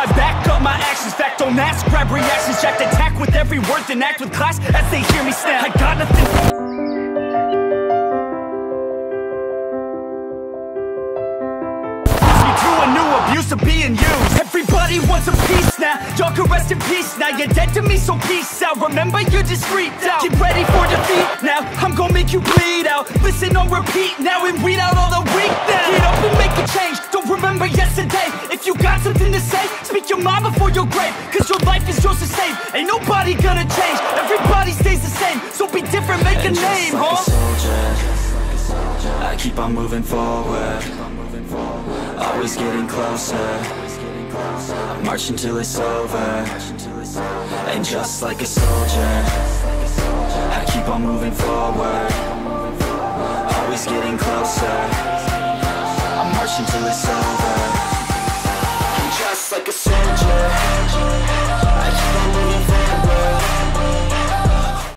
I back up my actions. Fact, don't ask, grab reactions. Jacked attack with every word Then act with class as they hear me snap. I got nothing. Me to a new abuse of being used. Everybody wants a piece now. Y'all can rest in peace now. You're dead to me, so peace out. Remember, you're just freaked out Get ready for defeat now. I'm gonna make you bleed out. Listen on repeat now And weed out all the weak now. Get up and make a If you got something to say Speak your mind before your grave Cause your life is yours to save Ain't nobody gonna change Everybody stays the same So be different, make a And name, just like huh? a soldier, I keep on moving forward. Always getting closer. I march until it's over. And just like a soldier, I keep on moving forward. Always getting closer.